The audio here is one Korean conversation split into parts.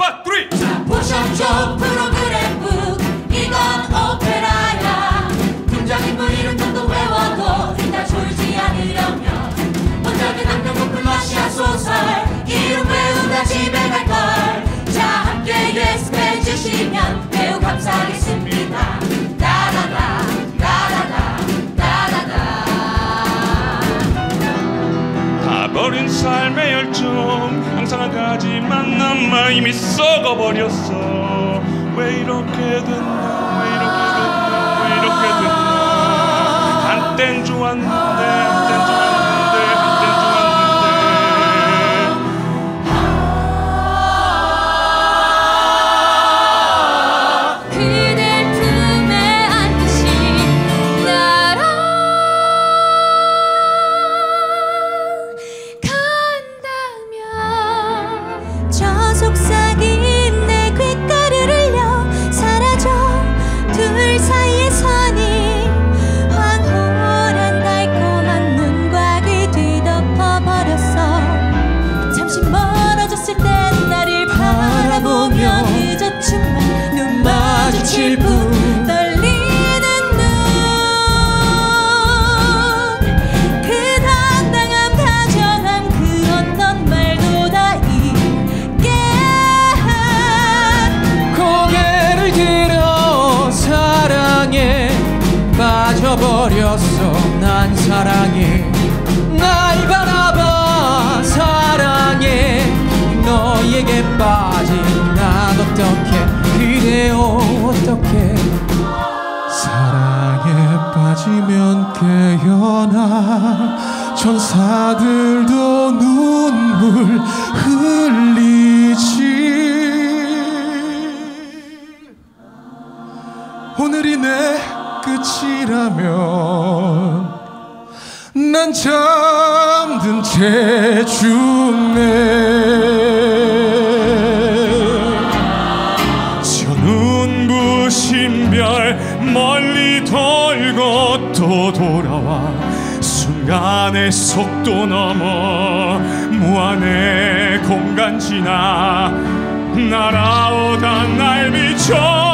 One, two, three. 3. Push up, jump, 다 버린 삶의 열정 항상 한 가지 만 남아 이미 썩어버렸어. 왜 이렇게 됐나 왜 이렇게 됐나 왜 이렇게 됐나. 한땐 좋았는 버렸어. 난 사랑에 날 바라봐. 사랑해. 너에게 빠진 난 어떻게 그대여 어떻게 사랑에 빠지면 깨어나. 천사들도 눈물 흘리지. 오늘이 내 끝이라면 난 잠든 채 죽네. 저 눈부신 별 멀리 돌고 또 돌아와 순간의 속도 넘어 무한의 공간 지나 날아오다 날 비춰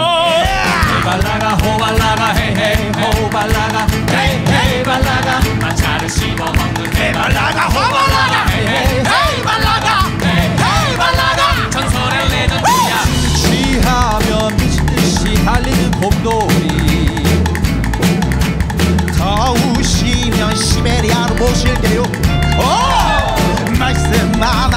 발라가 화발라가. 헤이 발라가. 헤이 발라가. 전설의 레전드야. 취하면 미친듯이 달리는 곰돌이. 더우시면 시베리아로 모실게요. 오! 말씀 안